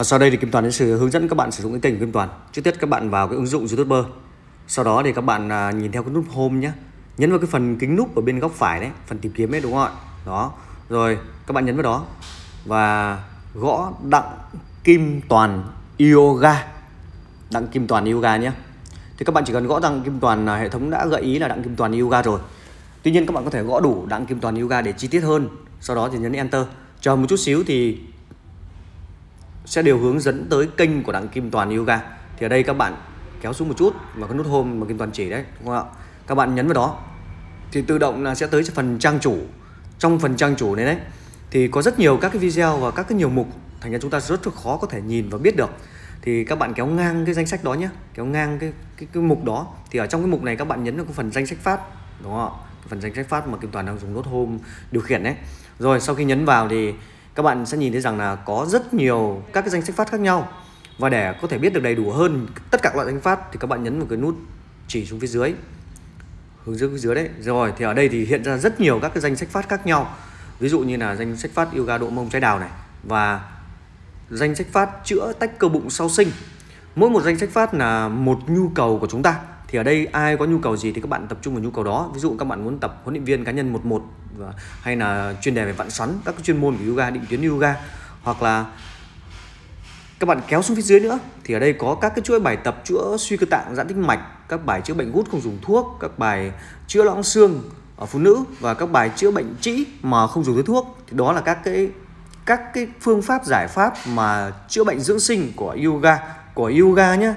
À, sau đây thì Kim Toàn sẽ hướng dẫn các bạn sử dụng cái kênh của Kim Toàn. Trước tiên các bạn vào cái ứng dụng YouTuber. Sau đó thì các bạn à, nhìn theo cái nút Home nhé. Nhấn vào cái phần kính nút ở bên góc phải đấy, phần tìm kiếm đấy đúng không ạ? Đó. Rồi các bạn nhấn vào đó và gõ Đặng Kim Toàn Yoga. Đặng Kim Toàn Yoga nhé. Thì các bạn chỉ cần gõ Đặng Kim Toàn là hệ thống đã gợi ý là Đặng Kim Toàn Yoga rồi. Tuy nhiên các bạn có thể gõ đủ Đặng Kim Toàn Yoga để chi tiết hơn. Sau đó thì nhấn Enter. Chờ một chút xíu thì sẽ đều hướng dẫn tới kênh của Đặng Kim Toàn Yoga. Thì ở đây các bạn kéo xuống một chút và cái nút home mà Kim Toàn chỉ đấy, đúng không ạ? Các bạn nhấn vào đó thì tự động là sẽ tới phần trang chủ. Trong phần trang chủ này đấy thì có rất nhiều các cái video và các cái nhiều mục thành ra chúng ta rất là khó có thể nhìn và biết được. Thì các bạn kéo ngang cái danh sách đó nhé, kéo ngang cái cái, cái mục đó thì ở trong cái mục này các bạn nhấn vào cái phần danh sách phát, đúng không ạ? Phần danh sách phát mà Kim Toàn đang dùng nút home điều khiển đấy. Rồi sau khi nhấn vào thì các bạn sẽ nhìn thấy rằng là có rất nhiều các cái danh sách phát khác nhau. Và để có thể biết được đầy đủ hơn tất cả loại danh phát thì các bạn nhấn vào cái nút chỉ xuống phía dưới. Hướng dưới phía dưới đấy. Rồi, thì ở đây thì hiện ra rất nhiều các cái danh sách phát khác nhau. Ví dụ như là danh sách phát yoga độ mông trái đào này và danh sách phát chữa tách cơ bụng sau sinh. Mỗi một danh sách phát là một nhu cầu của chúng ta thì ở đây ai có nhu cầu gì thì các bạn tập trung vào nhu cầu đó. Ví dụ các bạn muốn tập huấn luyện viên cá nhân một một hay là chuyên đề về vặn xoắn, các chuyên môn của yoga, định tuyến yoga, hoặc là các bạn kéo xuống phía dưới nữa. Thì ở đây có các cái chuỗi bài tập chữa suy cơ tạng, giãn tĩnh mạch, các bài chữa bệnh gút không dùng thuốc, các bài chữa loãng xương ở phụ nữ, và các bài chữa bệnh trĩ mà không dùng tới thuốc. Thì đó là các cái các cái phương pháp, giải pháp mà chữa bệnh dưỡng sinh của yoga của yoga nhé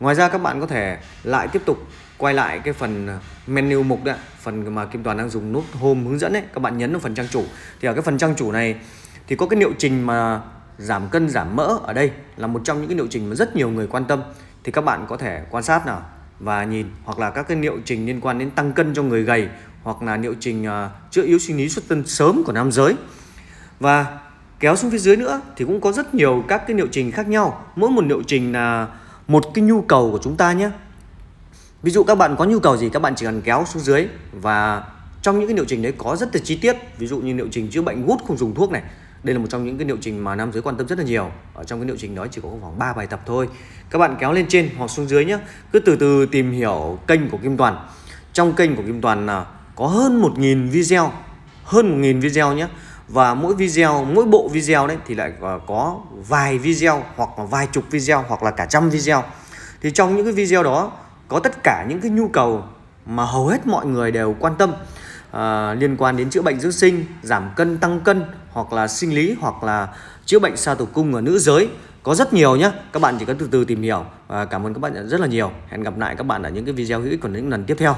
ngoài ra các bạn có thể lại tiếp tục quay lại cái phần menu mục đấy phần mà Kim Toàn đang dùng nút home hướng dẫn đấy các bạn nhấn vào phần trang chủ. Thì ở cái phần trang chủ này thì có cái liệu trình mà giảm cân giảm mỡ ở đây là một trong những cái liệu trình mà rất nhiều người quan tâm. Thì các bạn có thể quan sát nào và nhìn hoặc là các cái liệu trình liên quan đến tăng cân cho người gầy hoặc là liệu trình uh, chữa yếu sinh lý xuất tinh sớm của nam giới. Và kéo xuống phía dưới nữa thì cũng có rất nhiều các cái liệu trình khác nhau. Mỗi một liệu trình là một cái nhu cầu của chúng ta nhé. Ví dụ các bạn có nhu cầu gì, các bạn chỉ cần kéo xuống dưới và trong những cái liệu trình đấy có rất là chi tiết. Ví dụ như liệu trình chữa bệnh gút không dùng thuốc này, đây là một trong những cái liệu trình mà nam giới quan tâm rất là nhiều. Ở trong cái liệu trình đó chỉ có khoảng 3 bài tập thôi. Các bạn kéo lên trên hoặc xuống dưới nhé. Cứ từ từ tìm hiểu kênh của Kim Toàn. Trong kênh của Kim Toàn là có hơn 1.000 video, hơn 1.000 video nhé và mỗi video mỗi bộ video đấy thì lại ờ, có vài video hoặc là vài chục video hoặc là cả trăm video. Thì trong những cái video đó có tất cả những cái nhu cầu mà hầu hết mọi người đều quan tâm à, liên quan đến chữa bệnh dưỡng sinh, giảm cân, tăng cân hoặc là sinh lý hoặc là chữa bệnh sa tử cung ở nữ giới. Có rất nhiều nhé các bạn chỉ cần từ từ tìm hiểu. Và cảm ơn các bạn rất là nhiều. Hẹn gặp lại các bạn ở những cái video hữu ích của những lần tiếp theo.